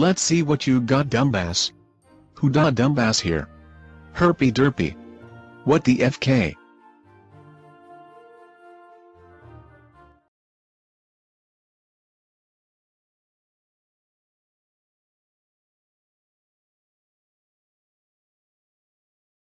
Let's see what you got dumbass. Who da dumbass here? Herpy derpy. What the FK?